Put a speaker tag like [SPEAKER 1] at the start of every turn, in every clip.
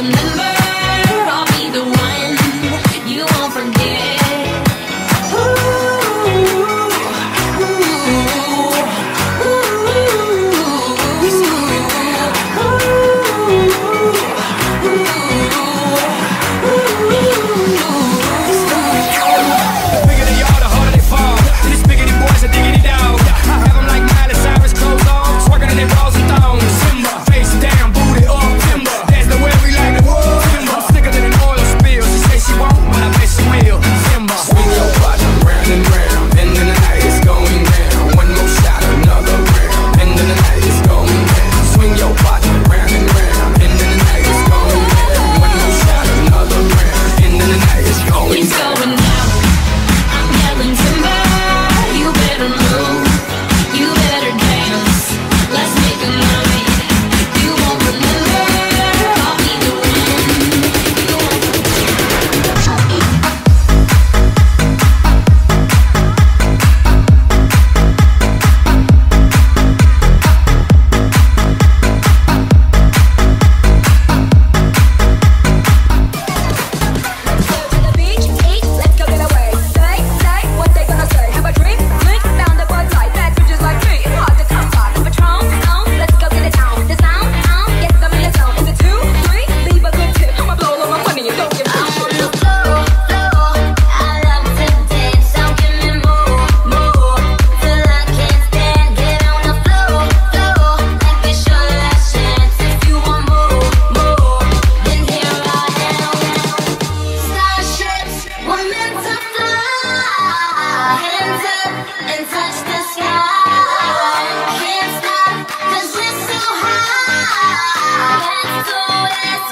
[SPEAKER 1] remember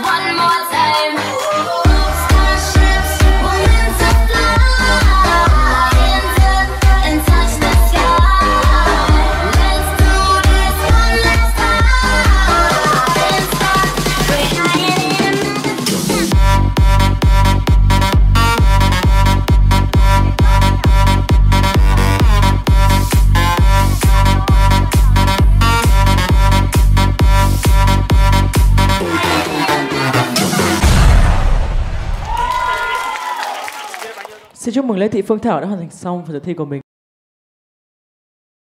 [SPEAKER 1] one
[SPEAKER 2] more
[SPEAKER 1] time.
[SPEAKER 3] Xin chúc mừng Lê Thị Phương Thảo đã hoàn thành xong phần dự thi của mình.